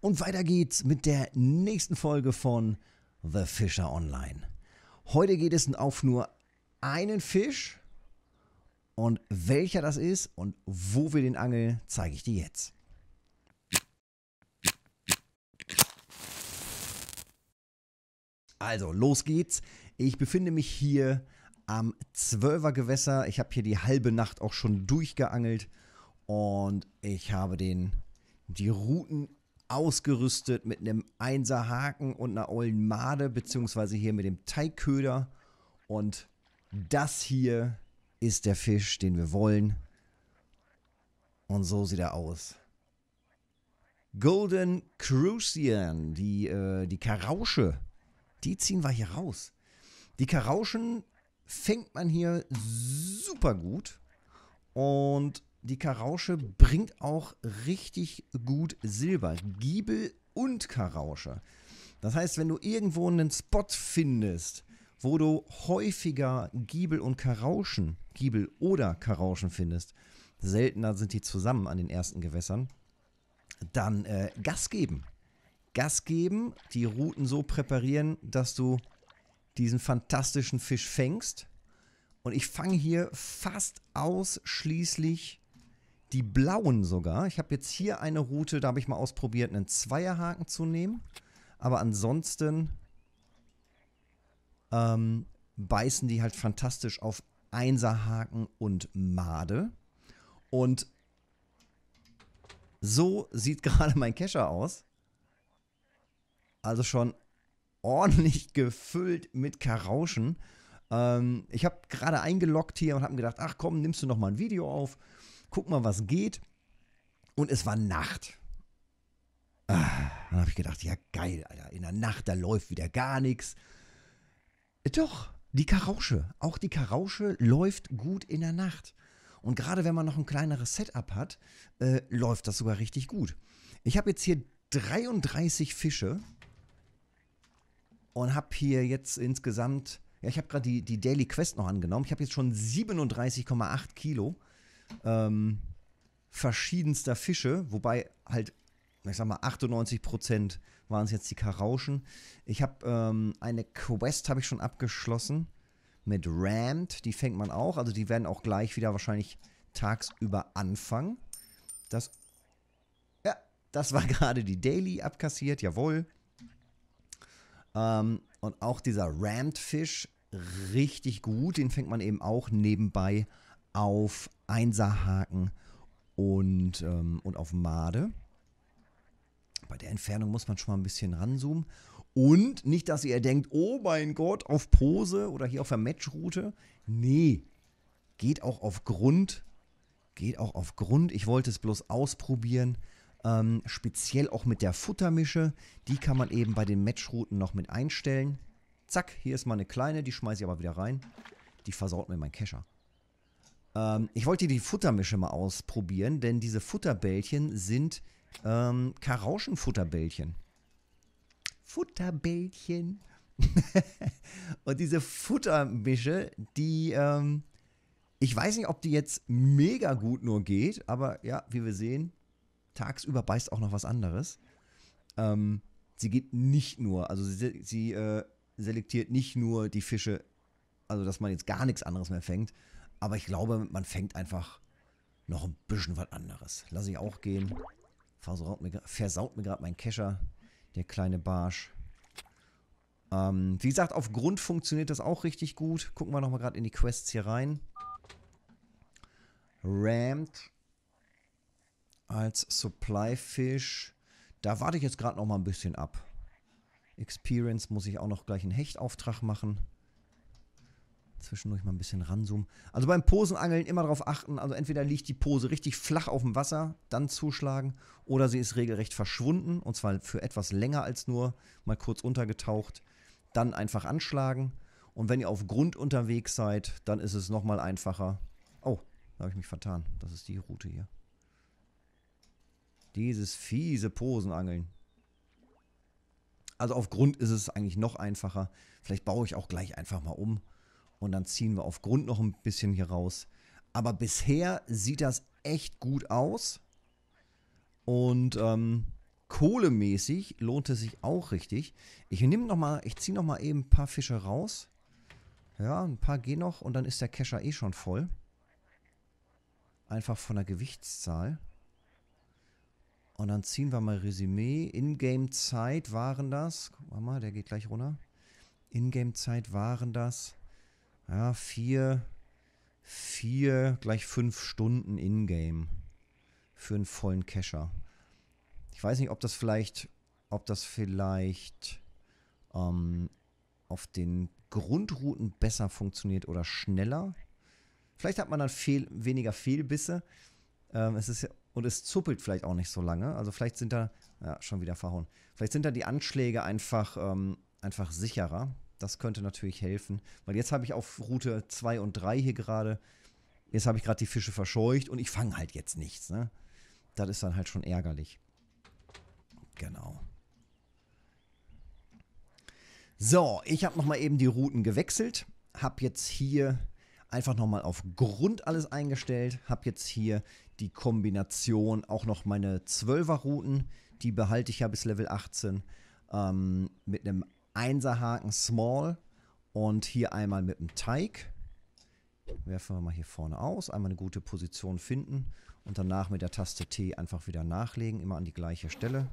Und weiter geht's mit der nächsten Folge von The Fisher Online. Heute geht es auf nur einen Fisch. Und welcher das ist und wo wir den angeln, zeige ich dir jetzt. Also, los geht's. Ich befinde mich hier am 12er Gewässer. Ich habe hier die halbe Nacht auch schon durchgeangelt und ich habe den, die Routen ausgerüstet mit einem Einser-Haken und einer ollen Made, beziehungsweise hier mit dem Teigköder. Und das hier ist der Fisch, den wir wollen. Und so sieht er aus. Golden Crucian, die, äh, die Karausche, die ziehen wir hier raus. Die Karauschen fängt man hier super gut. Und die Karausche bringt auch richtig gut Silber. Giebel und Karausche. Das heißt, wenn du irgendwo einen Spot findest, wo du häufiger Giebel und Karauschen, Giebel oder Karauschen findest, seltener sind die zusammen an den ersten Gewässern, dann äh, Gas geben. Gas geben, die Routen so präparieren, dass du diesen fantastischen Fisch fängst. Und ich fange hier fast ausschließlich die blauen sogar. Ich habe jetzt hier eine Route, da habe ich mal ausprobiert, einen Zweierhaken zu nehmen. Aber ansonsten ähm, beißen die halt fantastisch auf Einserhaken und Made. Und so sieht gerade mein Kescher aus. Also schon ordentlich gefüllt mit Karauschen. Ähm, ich habe gerade eingeloggt hier und habe gedacht, ach komm, nimmst du noch mal ein Video auf, guck mal, was geht. Und es war Nacht. Ah, dann habe ich gedacht, ja geil, Alter, in der Nacht, da läuft wieder gar nichts. Doch, die Karausche, auch die Karausche läuft gut in der Nacht. Und gerade wenn man noch ein kleineres Setup hat, äh, läuft das sogar richtig gut. Ich habe jetzt hier 33 Fische und habe hier jetzt insgesamt, ja, ich habe gerade die, die Daily Quest noch angenommen. Ich habe jetzt schon 37,8 Kilo ähm, verschiedenster Fische, wobei halt, ich sag mal, 98 Prozent waren es jetzt die Karauschen. Ich habe ähm, eine Quest habe ich schon abgeschlossen mit Rammed, die fängt man auch, also die werden auch gleich wieder wahrscheinlich tagsüber anfangen. Das, ja, das war gerade die Daily abkassiert, jawohl. Ähm, und auch dieser Rammed Fisch, richtig gut. Den fängt man eben auch nebenbei auf Einserhaken und, ähm, und auf Made. Bei der Entfernung muss man schon mal ein bisschen ranzoomen. Und nicht, dass ihr denkt, oh mein Gott, auf Pose oder hier auf der Matchroute. Nee, geht auch auf Grund. Geht auch auf Grund. Ich wollte es bloß ausprobieren. Ähm, speziell auch mit der Futtermische. Die kann man eben bei den Matchrouten noch mit einstellen. Zack, hier ist mal eine kleine, die schmeiße ich aber wieder rein. Die versaut mir mein Kescher. Ähm, ich wollte die Futtermische mal ausprobieren, denn diese Futterbällchen sind ähm, Karauschenfutterbällchen. Futterbällchen. Und diese Futtermische, die, ähm, ich weiß nicht, ob die jetzt mega gut nur geht, aber ja, wie wir sehen, tagsüber beißt auch noch was anderes. Ähm, sie geht nicht nur, also sie, sie äh, selektiert nicht nur die Fische, also dass man jetzt gar nichts anderes mehr fängt, aber ich glaube, man fängt einfach noch ein bisschen was anderes. Lass ich auch gehen. Versaut mir, versaut mir gerade mein Kescher, der kleine Barsch. Ähm, wie gesagt, auf Grund funktioniert das auch richtig gut. Gucken wir nochmal gerade in die Quests hier rein. Rammed als Supply Fish. Da warte ich jetzt gerade noch mal ein bisschen ab. Experience muss ich auch noch gleich einen Hechtauftrag machen. Zwischendurch mal ein bisschen ranzoomen. Also beim Posenangeln immer darauf achten, also entweder liegt die Pose richtig flach auf dem Wasser, dann zuschlagen, oder sie ist regelrecht verschwunden, und zwar für etwas länger als nur mal kurz untergetaucht. Dann einfach anschlagen. Und wenn ihr auf Grund unterwegs seid, dann ist es nochmal einfacher. Oh, da habe ich mich vertan. Das ist die Route hier. Dieses fiese Posenangeln. Also auf Grund ist es eigentlich noch einfacher. Vielleicht baue ich auch gleich einfach mal um. Und dann ziehen wir auf Grund noch ein bisschen hier raus. Aber bisher sieht das echt gut aus. Und ähm, kohlemäßig lohnt es sich auch richtig. Ich nehme noch mal, ich ziehe noch mal eben ein paar Fische raus. Ja, ein paar gehen noch und dann ist der Kescher eh schon voll. Einfach von der Gewichtszahl. Und dann ziehen wir mal Resümee. Ingame-Zeit waren das. Guck mal, der geht gleich runter. Ingame-Zeit waren das. Ja, vier, vier, gleich fünf Stunden Ingame. Für einen vollen Kescher. Ich weiß nicht, ob das vielleicht, ob das vielleicht ähm, auf den Grundrouten besser funktioniert oder schneller. Vielleicht hat man dann fehl, weniger Fehlbisse. Ähm, es ist und es zuppelt vielleicht auch nicht so lange. Also vielleicht sind da, ja, schon wieder verhauen. Vielleicht sind da die Anschläge einfach, ähm, einfach sicherer. Das könnte natürlich helfen. Weil jetzt habe ich auf Route 2 und 3 hier gerade, jetzt habe ich gerade die Fische verscheucht und ich fange halt jetzt nichts. Ne? Das ist dann halt schon ärgerlich. Genau. So, ich habe nochmal eben die Routen gewechselt. Habe jetzt hier einfach nochmal auf Grund alles eingestellt. Habe jetzt hier die Kombination auch noch meine 12er Routen. Die behalte ich ja bis Level 18. Ähm, mit einem 1er Haken Small und hier einmal mit einem Teig. Werfen wir mal hier vorne aus. Einmal eine gute Position finden und danach mit der Taste T einfach wieder nachlegen. Immer an die gleiche Stelle.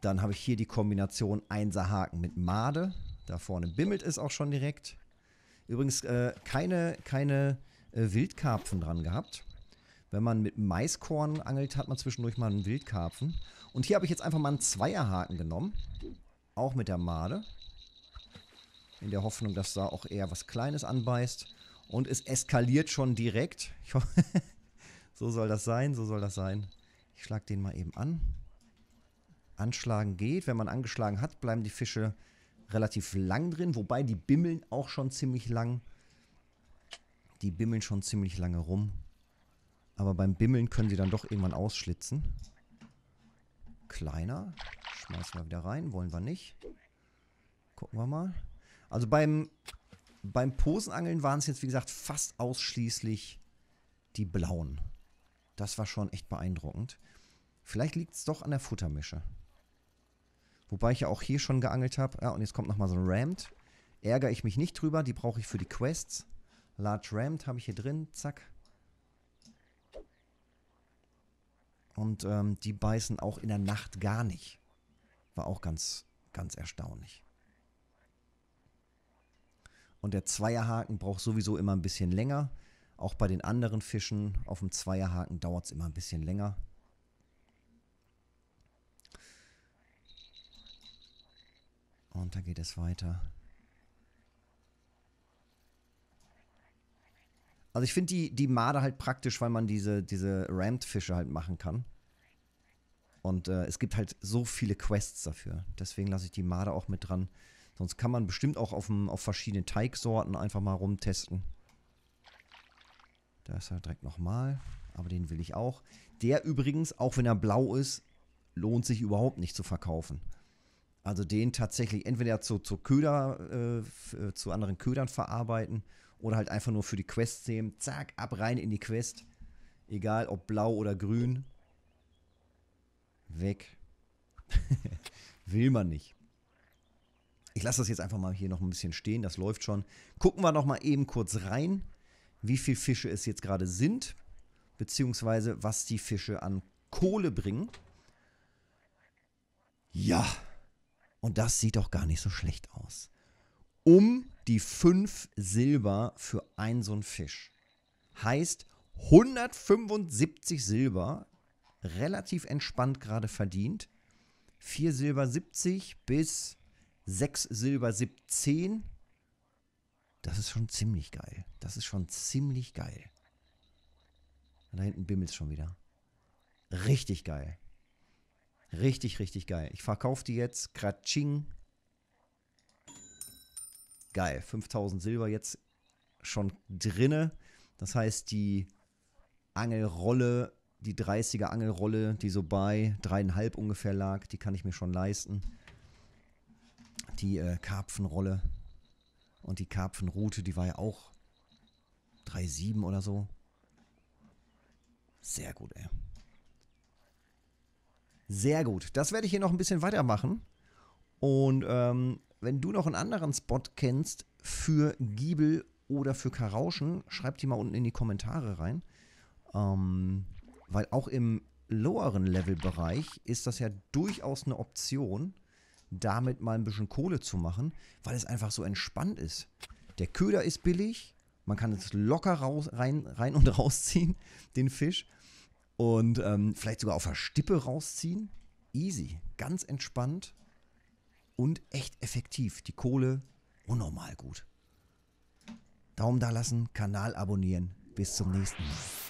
Dann habe ich hier die Kombination 1er Haken mit Made. Da vorne bimmelt es auch schon direkt. Übrigens äh, keine, keine äh, Wildkarpfen dran gehabt. Wenn man mit Maiskorn angelt, hat man zwischendurch mal einen Wildkarpfen. Und hier habe ich jetzt einfach mal einen Zweierhaken genommen. Auch mit der Made. In der Hoffnung, dass da auch eher was Kleines anbeißt. Und es eskaliert schon direkt. So soll das sein, so soll das sein. Ich schlage den mal eben an. Anschlagen geht. Wenn man angeschlagen hat, bleiben die Fische relativ lang drin, wobei die bimmeln auch schon ziemlich lang. Die bimmeln schon ziemlich lange rum. Aber beim Bimmeln können sie dann doch irgendwann ausschlitzen. Kleiner. Schmeißen wir wieder rein. Wollen wir nicht. Gucken wir mal. Also beim, beim Posenangeln waren es jetzt, wie gesagt, fast ausschließlich die blauen. Das war schon echt beeindruckend. Vielleicht liegt es doch an der Futtermische. Wobei ich ja auch hier schon geangelt habe. Ja, und jetzt kommt nochmal so ein Rammed. Ärgere ich mich nicht drüber. Die brauche ich für die Quests. Large Rammed habe ich hier drin. Zack. Und ähm, die beißen auch in der Nacht gar nicht. War auch ganz, ganz erstaunlich. Und der Zweierhaken braucht sowieso immer ein bisschen länger. Auch bei den anderen Fischen auf dem Zweierhaken dauert es immer ein bisschen länger. Und da geht es weiter. Also ich finde die, die Made halt praktisch, weil man diese, diese Rammed-Fische halt machen kann. Und äh, es gibt halt so viele Quests dafür. Deswegen lasse ich die Made auch mit dran. Sonst kann man bestimmt auch auf, auf verschiedenen Teigsorten einfach mal rumtesten. Da ist er direkt nochmal. Aber den will ich auch. Der übrigens, auch wenn er blau ist, lohnt sich überhaupt nicht zu verkaufen. Also den tatsächlich entweder zu, zu Köder, äh, äh, zu anderen Ködern verarbeiten oder halt einfach nur für die Quest nehmen. Zack, ab rein in die Quest. Egal ob blau oder grün. Weg. Will man nicht. Ich lasse das jetzt einfach mal hier noch ein bisschen stehen. Das läuft schon. Gucken wir noch mal eben kurz rein, wie viele Fische es jetzt gerade sind. Beziehungsweise was die Fische an Kohle bringen. Ja. Und das sieht doch gar nicht so schlecht aus. Um die 5 Silber für einen so einen Fisch. Heißt 175 Silber, relativ entspannt gerade verdient. 4 Silber 70 bis 6 Silber 17. Das ist schon ziemlich geil. Das ist schon ziemlich geil. Da hinten bimmelt es schon wieder. Richtig geil. Richtig, richtig geil. Ich verkaufe die jetzt. Kratsching. Geil. 5000 Silber jetzt schon drinne. Das heißt, die Angelrolle, die 30er Angelrolle, die so bei dreieinhalb ungefähr lag, die kann ich mir schon leisten. Die äh, Karpfenrolle und die Karpfenroute, die war ja auch 3,7 oder so. Sehr gut, ey. Sehr gut. Das werde ich hier noch ein bisschen weitermachen. Und ähm, wenn du noch einen anderen Spot kennst für Giebel oder für Karauschen, schreib die mal unten in die Kommentare rein. Ähm, weil auch im loweren Levelbereich ist das ja durchaus eine Option, damit mal ein bisschen Kohle zu machen, weil es einfach so entspannt ist. Der Köder ist billig, man kann es locker raus, rein, rein und rausziehen, den Fisch. Und ähm, vielleicht sogar auf der Stippe rausziehen. Easy, ganz entspannt und echt effektiv. Die Kohle unnormal gut. Daumen da lassen, Kanal abonnieren. Bis zum nächsten Mal.